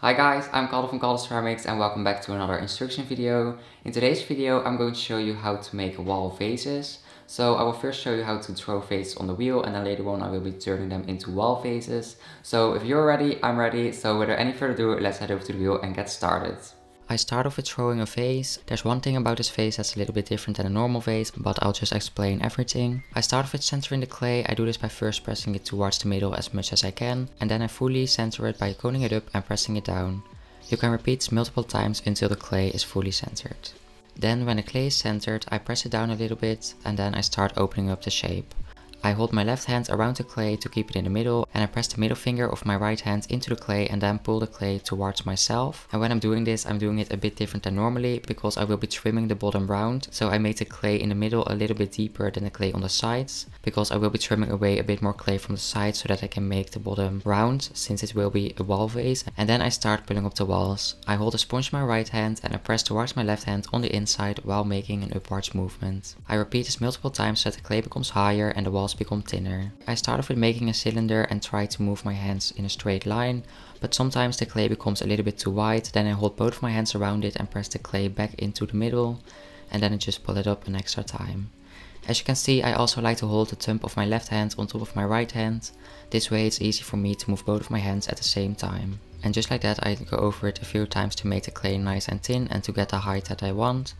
Hi guys, I'm Calder from Calder Ceramics and welcome back to another instruction video. In today's video I'm going to show you how to make wall vases. So I will first show you how to throw vases on the wheel and then later on I will be turning them into wall vases. So if you're ready, I'm ready. So without any further ado, let's head over to the wheel and get started. I start off with throwing a vase. There's one thing about this vase that's a little bit different than a normal vase, but I'll just explain everything. I start off with centering the clay. I do this by first pressing it towards the middle as much as I can, and then I fully center it by coning it up and pressing it down. You can repeat this multiple times until the clay is fully centered. Then when the clay is centered, I press it down a little bit and then I start opening up the shape. I hold my left hand around the clay to keep it in the middle and I press the middle finger of my right hand into the clay and then pull the clay towards myself. And when I'm doing this, I'm doing it a bit different than normally because I will be trimming the bottom round. So I make the clay in the middle a little bit deeper than the clay on the sides because I will be trimming away a bit more clay from the sides so that I can make the bottom round since it will be a wall vase. And then I start pulling up the walls. I hold a sponge in my right hand and I press towards my left hand on the inside while making an upwards movement. I repeat this multiple times so that the clay becomes higher and the walls become thinner. I start off with making a cylinder and try to move my hands in a straight line, but sometimes the clay becomes a little bit too wide, then I hold both of my hands around it and press the clay back into the middle, and then I just pull it up an extra time. As you can see, I also like to hold the thumb of my left hand on top of my right hand. This way it's easy for me to move both of my hands at the same time. And just like that I go over it a few times to make the clay nice and thin and to get the height that I want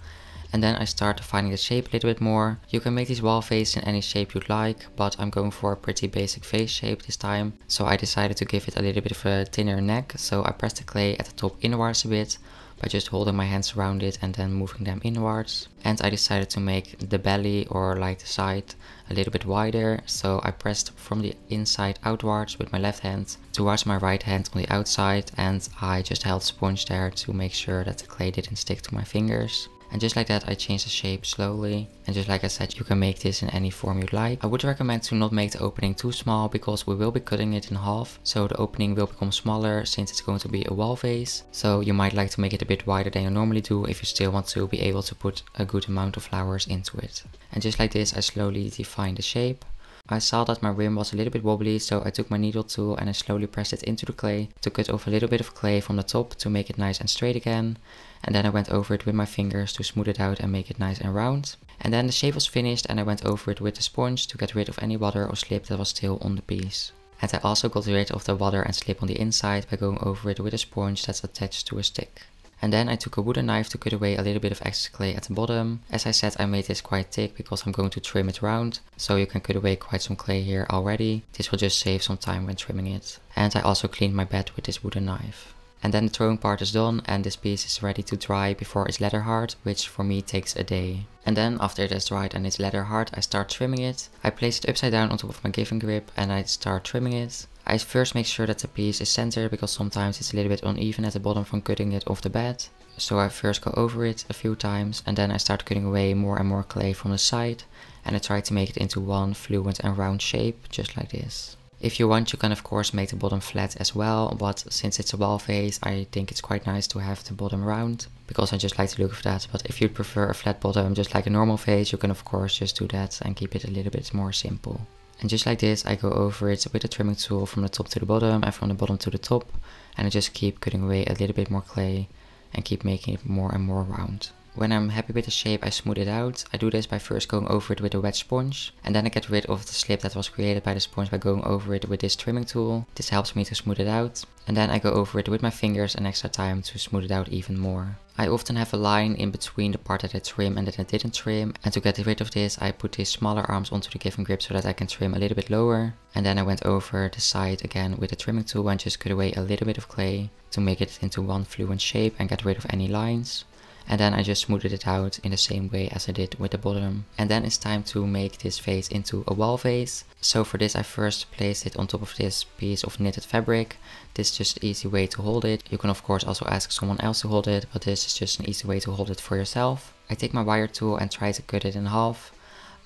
and then I start defining the shape a little bit more. You can make these wall faces in any shape you'd like, but I'm going for a pretty basic face shape this time. So I decided to give it a little bit of a thinner neck, so I pressed the clay at the top inwards a bit by just holding my hands around it and then moving them inwards. And I decided to make the belly or like the side a little bit wider. So I pressed from the inside outwards with my left hand towards my right hand on the outside and I just held sponge there to make sure that the clay didn't stick to my fingers. And just like that I change the shape slowly. And just like I said you can make this in any form you'd like. I would recommend to not make the opening too small because we will be cutting it in half. So the opening will become smaller since it's going to be a wall vase. So you might like to make it a bit wider than you normally do if you still want to be able to put a good amount of flowers into it. And just like this I slowly define the shape. I saw that my rim was a little bit wobbly so I took my needle tool and I slowly pressed it into the clay to cut off a little bit of clay from the top to make it nice and straight again. And then I went over it with my fingers to smooth it out and make it nice and round. And then the shape was finished and I went over it with the sponge to get rid of any water or slip that was still on the piece. And I also got rid of the water and slip on the inside by going over it with a sponge that's attached to a stick. And then I took a wooden knife to cut away a little bit of excess clay at the bottom. As I said I made this quite thick because I'm going to trim it round. So you can cut away quite some clay here already. This will just save some time when trimming it. And I also cleaned my bat with this wooden knife. And then the throwing part is done and this piece is ready to dry before it's leather hard, which for me takes a day. And then after it has dried and it's leather hard, I start trimming it. I place it upside down on top of my Giffin Grip and I start trimming it. I first make sure that the piece is centered because sometimes it's a little bit uneven at the bottom from cutting it off the bat. So I first go over it a few times and then I start cutting away more and more clay from the side and I try to make it into one fluent and round shape just like this. If you want you can of course make the bottom flat as well but since it's a wall face I think it's quite nice to have the bottom round because I just like the look of that but if you prefer a flat bottom just like a normal face you can of course just do that and keep it a little bit more simple. And just like this, I go over it with a trimming tool from the top to the bottom and from the bottom to the top. And I just keep cutting away a little bit more clay and keep making it more and more round. When I'm happy with the shape, I smooth it out. I do this by first going over it with a wet sponge. And then I get rid of the slip that was created by the sponge by going over it with this trimming tool. This helps me to smooth it out. And then I go over it with my fingers an extra time to smooth it out even more. I often have a line in between the part that I trim and that I didn't trim. And to get rid of this, I put these smaller arms onto the Giffin Grip so that I can trim a little bit lower. And then I went over the side again with the trimming tool and just cut away a little bit of clay to make it into one fluent shape and get rid of any lines and then I just smoothed it out in the same way as I did with the bottom. And then it's time to make this vase into a wall vase. So for this I first placed it on top of this piece of knitted fabric. This is just an easy way to hold it. You can of course also ask someone else to hold it, but this is just an easy way to hold it for yourself. I take my wire tool and try to cut it in half.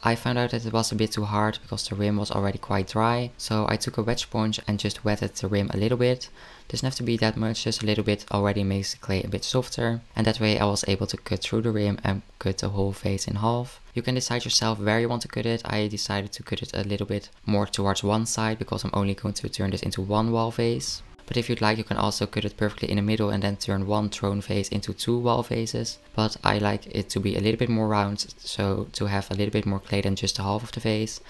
I found out that it was a bit too hard because the rim was already quite dry, so I took a wet sponge and just wetted the rim a little bit. Doesn't have to be that much, just a little bit already makes the clay a bit softer. And that way I was able to cut through the rim and cut the whole vase in half. You can decide yourself where you want to cut it. I decided to cut it a little bit more towards one side because I'm only going to turn this into one wall vase. But if you'd like you can also cut it perfectly in the middle and then turn one thrown vase into two wall vases. But I like it to be a little bit more round, so to have a little bit more clay than just the half of the vase.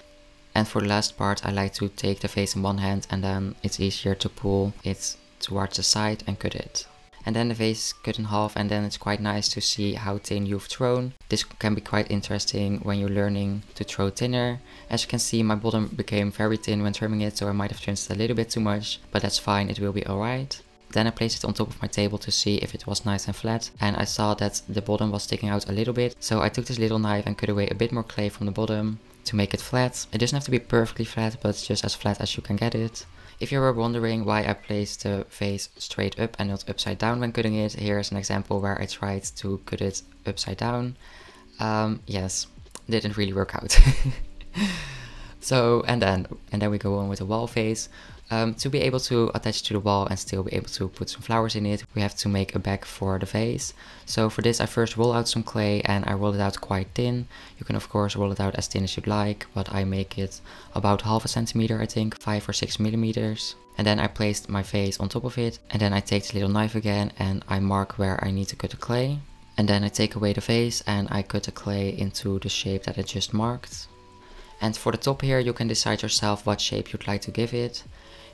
And for the last part I like to take the vase in one hand and then it's easier to pull it towards the side and cut it. And then the vase cut in half and then it's quite nice to see how thin you've thrown. This can be quite interesting when you're learning to throw thinner. As you can see my bottom became very thin when trimming it so I might have trimmed it a little bit too much. But that's fine, it will be alright. Then I placed it on top of my table to see if it was nice and flat and I saw that the bottom was sticking out a little bit. So I took this little knife and cut away a bit more clay from the bottom to make it flat. It doesn't have to be perfectly flat but just as flat as you can get it. If you were wondering why I placed the face straight up and not upside down when cutting it, here's an example where I tried to cut it upside down. Um, yes, didn't really work out. so, and then, and then we go on with the wall vase. Um, to be able to attach to the wall and still be able to put some flowers in it, we have to make a back for the vase. So for this I first roll out some clay and I roll it out quite thin. You can of course roll it out as thin as you'd like, but I make it about half a centimeter I think, 5 or 6 millimeters. And then I placed my vase on top of it and then I take the little knife again and I mark where I need to cut the clay. And then I take away the vase and I cut the clay into the shape that I just marked. And for the top here you can decide yourself what shape you'd like to give it.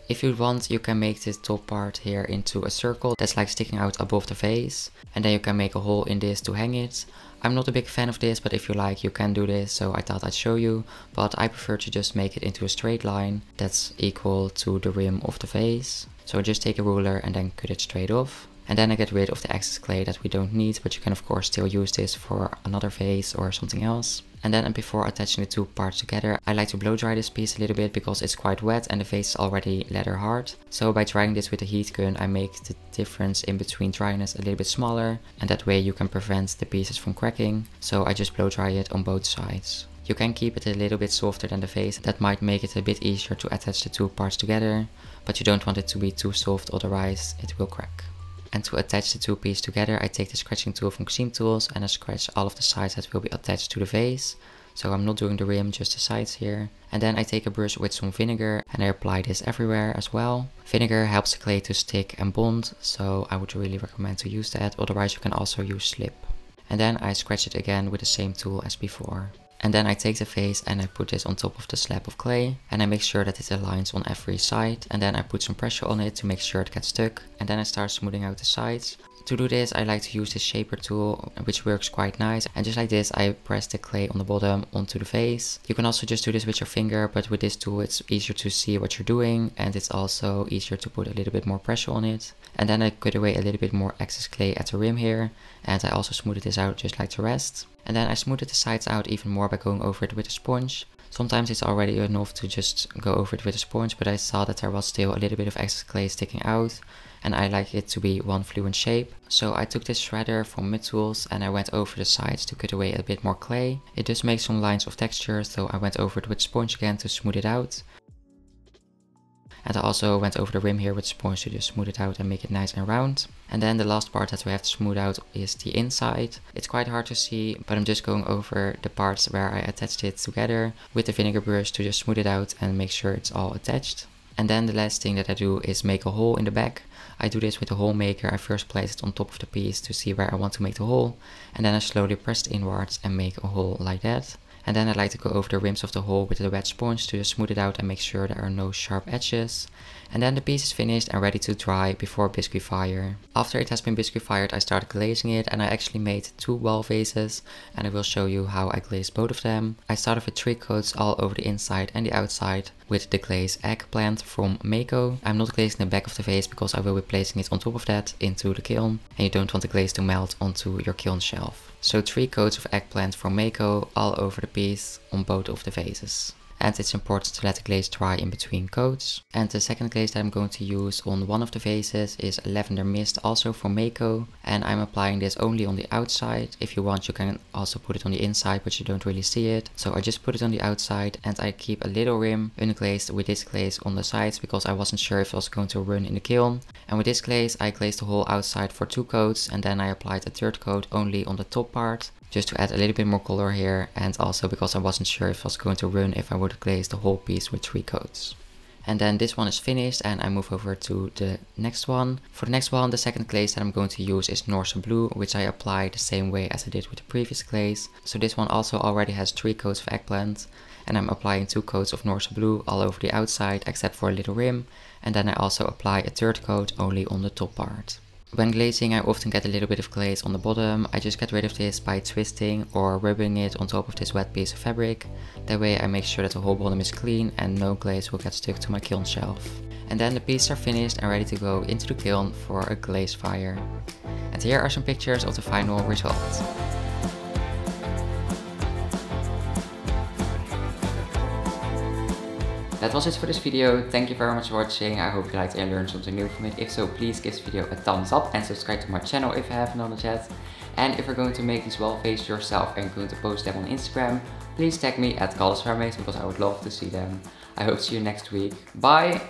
If you want, you can make this top part here into a circle that's like sticking out above the vase. And then you can make a hole in this to hang it. I'm not a big fan of this, but if you like, you can do this. So I thought I'd show you. But I prefer to just make it into a straight line that's equal to the rim of the vase. So just take a ruler and then cut it straight off. And then I get rid of the excess clay that we don't need, but you can of course still use this for another vase or something else. And then before attaching the two parts together, I like to blow dry this piece a little bit because it's quite wet and the vase is already leather hard. So by drying this with a heat gun, I make the difference in between dryness a little bit smaller and that way you can prevent the pieces from cracking. So I just blow dry it on both sides. You can keep it a little bit softer than the vase, that might make it a bit easier to attach the two parts together, but you don't want it to be too soft otherwise it will crack. And to attach the two pieces together, I take the scratching tool from Xiem Tools and I scratch all of the sides that will be attached to the vase. So I'm not doing the rim, just the sides here. And then I take a brush with some vinegar and I apply this everywhere as well. Vinegar helps the clay to stick and bond, so I would really recommend to use that. Otherwise you can also use slip. And then I scratch it again with the same tool as before. And then I take the face and I put this on top of the slab of clay. And I make sure that it aligns on every side. And then I put some pressure on it to make sure it gets stuck. And then I start smoothing out the sides. To do this I like to use this shaper tool which works quite nice and just like this I press the clay on the bottom onto the face. You can also just do this with your finger but with this tool it's easier to see what you're doing and it's also easier to put a little bit more pressure on it. And then I cut away a little bit more excess clay at the rim here and I also smoothed this out just like the rest. And then I smoothed the sides out even more by going over it with a sponge. Sometimes it's already enough to just go over it with a sponge, but I saw that there was still a little bit of excess clay sticking out and I like it to be one fluent shape. So I took this shredder from Mudtools and I went over the sides to cut away a bit more clay. It does make some lines of texture, so I went over it with sponge again to smooth it out. And I also went over the rim here with sponge to just smooth it out and make it nice and round. And then the last part that we have to smooth out is the inside. It's quite hard to see, but I'm just going over the parts where I attached it together with the vinegar brush to just smooth it out and make sure it's all attached. And then the last thing that I do is make a hole in the back. I do this with the hole maker. I first place it on top of the piece to see where I want to make the hole. And then I slowly press it inwards and make a hole like that. And then I like to go over the rims of the hole with the wet sponge to just smooth it out and make sure there are no sharp edges. And then the piece is finished and ready to dry before biscuit fire. After it has been biscuit fired I started glazing it and I actually made two wall vases and I will show you how I glazed both of them. I started with three coats all over the inside and the outside with the glaze eggplant from Mayco. I'm not glazing the back of the vase because I will be placing it on top of that into the kiln and you don't want the glaze to melt onto your kiln shelf. So three coats of eggplant from Mayco all over the piece on both of the vases and it's important to let the glaze dry in between coats. And the second glaze that I'm going to use on one of the vases is Lavender Mist, also from Mayco. And I'm applying this only on the outside. If you want, you can also put it on the inside, but you don't really see it. So I just put it on the outside and I keep a little rim unglazed with this glaze on the sides because I wasn't sure if it was going to run in the kiln. And with this glaze, I glazed the whole outside for two coats and then I applied a third coat only on the top part just to add a little bit more color here and also because I wasn't sure if I was going to run if I would glaze the whole piece with three coats. And then this one is finished and I move over to the next one. For the next one, the second glaze that I'm going to use is Norse Blue, which I apply the same way as I did with the previous glaze. So this one also already has three coats of eggplant and I'm applying two coats of Norse Blue all over the outside except for a little rim and then I also apply a third coat only on the top part. When glazing I often get a little bit of glaze on the bottom, I just get rid of this by twisting or rubbing it on top of this wet piece of fabric. That way I make sure that the whole bottom is clean and no glaze will get stuck to my kiln shelf. And then the pieces are finished and ready to go into the kiln for a glaze fire. And here are some pictures of the final result. That was it for this video. Thank you very much for watching. I hope you liked it and learned something new from it. If so, please give this video a thumbs up and subscribe to my channel if you haven't done it yet. And if you're going to make these wall faces yourself and going to post them on Instagram, please tag me at Carlos because I would love to see them. I hope to see you next week. Bye!